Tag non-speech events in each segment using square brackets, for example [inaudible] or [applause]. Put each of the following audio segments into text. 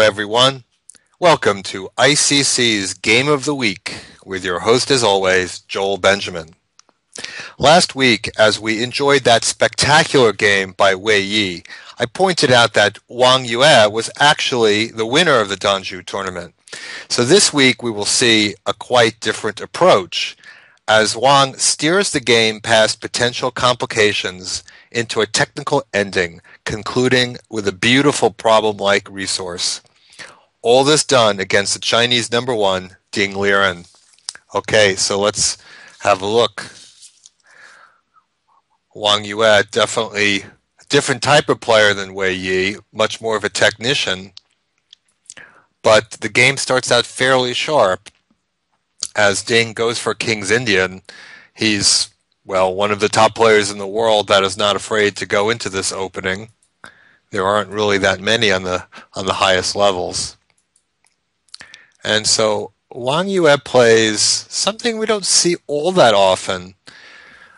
everyone. Welcome to ICC's Game of the Week with your host, as always, Joel Benjamin. Last week, as we enjoyed that spectacular game by Wei Yi, I pointed out that Wang Yue was actually the winner of the Danzhou tournament. So this week, we will see a quite different approach as Wang steers the game past potential complications into a technical ending, concluding with a beautiful problem-like resource. All this done against the Chinese number one, Ding Liren. Okay, so let's have a look. Wang Yue, definitely a different type of player than Wei Yi, much more of a technician. But the game starts out fairly sharp as Ding goes for King's Indian, he's well one of the top players in the world that is not afraid to go into this opening. There aren't really that many on the on the highest levels, and so Wang Yue plays something we don't see all that often.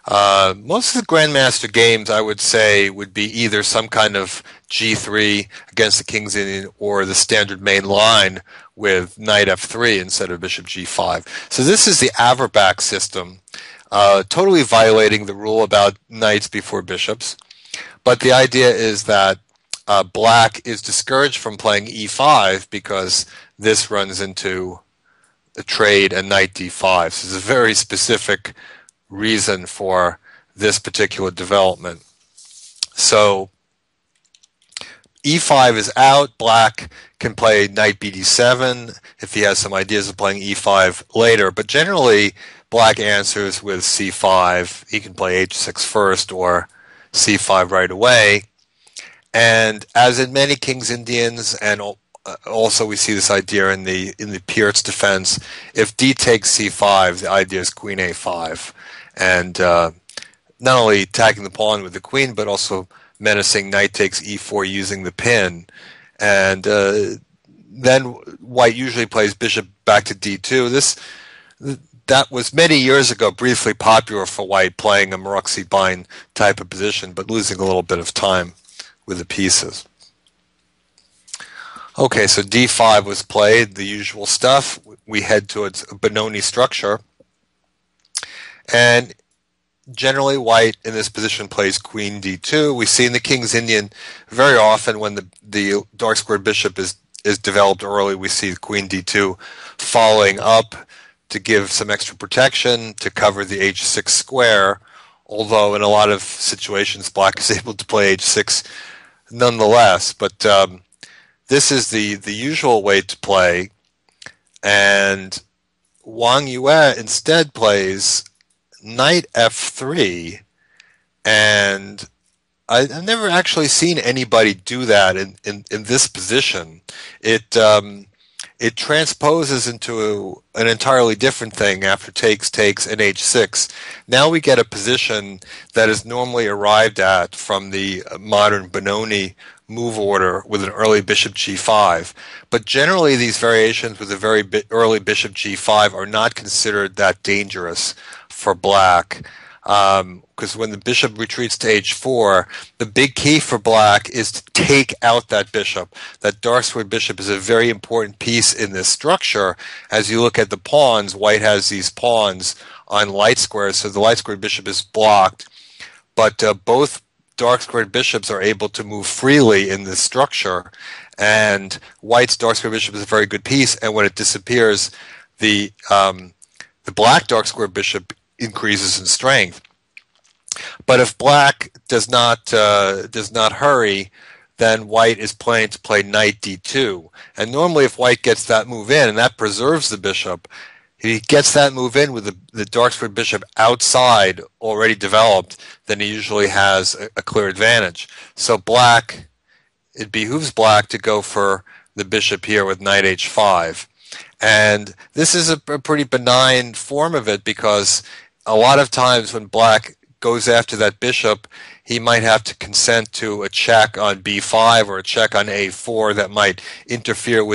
Uh, most of the Grandmaster games, I would say, would be either some kind of G3 against the King's Indian or the standard main line with knight f3 instead of bishop g5. So this is the Averbakh system, uh, totally violating the rule about knights before bishops. But the idea is that uh, black is discouraged from playing e5 because this runs into a trade and knight d5. So there's a very specific reason for this particular development. So e5 is out. Black can play knight bd7 if he has some ideas of playing e5 later. But generally, black answers with c5. He can play h6 first or c5 right away. And as in many King's Indians, and also we see this idea in the in the Pirc defense, if d takes c5, the idea is queen a5, and uh, not only attacking the pawn with the queen, but also menacing knight takes e4 using the pin. And uh, then white usually plays bishop back to d2. This that was many years ago briefly popular for white playing a Maroczy bind type of position, but losing a little bit of time with the pieces. Okay, so d5 was played, the usual stuff. We head towards a Benoni structure. And generally white in this position plays queen d2. We see in the King's Indian very often when the, the dark squared bishop is, is developed early, we see queen d2 following up to give some extra protection to cover the h6 square, although in a lot of situations black is [laughs] able to play h6 nonetheless. But um, this is the, the usual way to play, and Wang Yue instead plays knight f3, and I, have never actually seen anybody do that in, in, in this position. It um, it transposes into a, an entirely different thing after takes, takes, and h6. Now we get a position that is normally arrived at from the modern Benoni move order with an early bishop g5. But generally, these variations with a very early bishop g5 are not considered that dangerous for black because um, when the bishop retreats to h4, the big key for black is to take out that bishop. That dark squared bishop is a very important piece in this structure. As you look at the pawns, white has these pawns on light squares, so the light squared bishop is blocked. But uh, both dark squared bishops are able to move freely in this structure, and white's dark squared bishop is a very good piece. And when it disappears, the um, the black dark squared bishop increases in strength. But if black does not uh, does not hurry, then white is playing to play knight d2. And normally, if white gets that move in, and that preserves the bishop, he gets that move in with the, the bishop outside already developed, then he usually has a, a clear advantage. So black, it behooves black to go for the bishop here with knight h5. And this is a, a pretty benign form of it because a lot of times when black goes after that bishop, he might have to consent to a check on b5 or a check on a4 that might interfere with